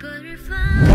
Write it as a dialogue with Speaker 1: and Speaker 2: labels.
Speaker 1: butterfly